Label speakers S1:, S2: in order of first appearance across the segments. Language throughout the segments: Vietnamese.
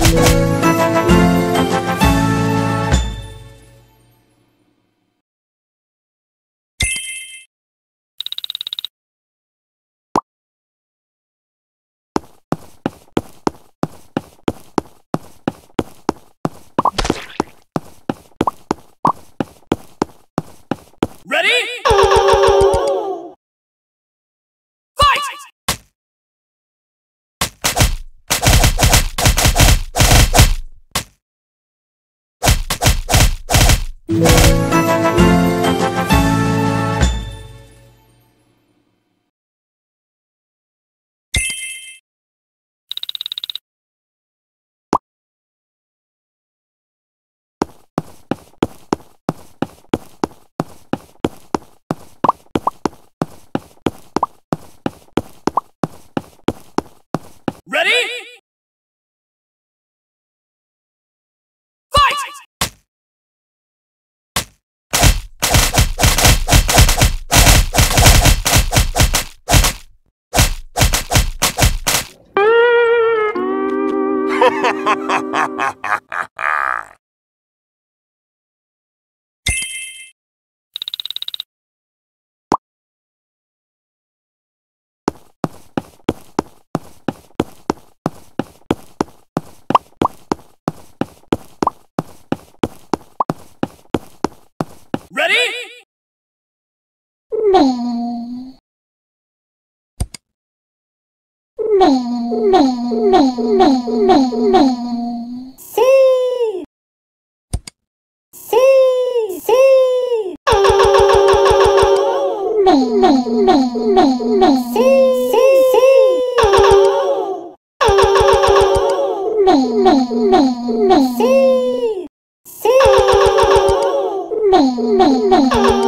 S1: Thank mẹ mẹ mẹ mẹ mẹ mẹ mẹ si
S2: si si
S1: mẹ mẹ
S2: mẹ mẹ mẹ si si si mẹ mẹ mẹ mẹ si si mẹ mẹ mẹ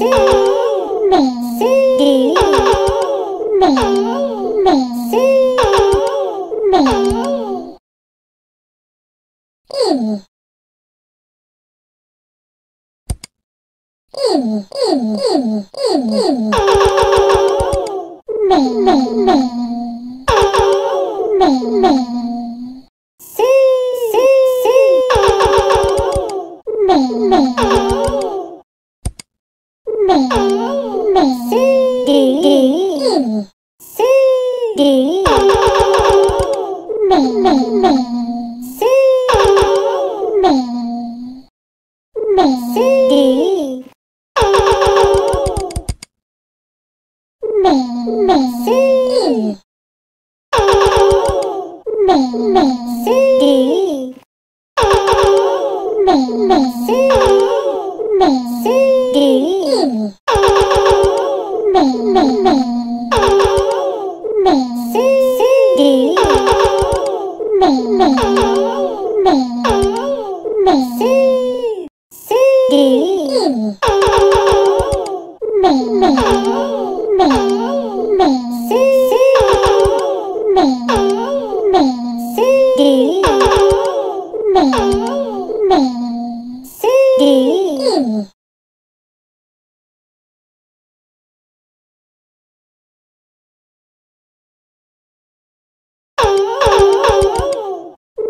S2: Mì,
S1: mì, mì, mì, mì. đi mẹ mẹ sư mẹ mẹ sư đi
S2: mẹ mẹ sư mẹ sư đi mẹ mẹ mẹ mẹ sư sư đi mẹ mẹ mẹ mẹ sư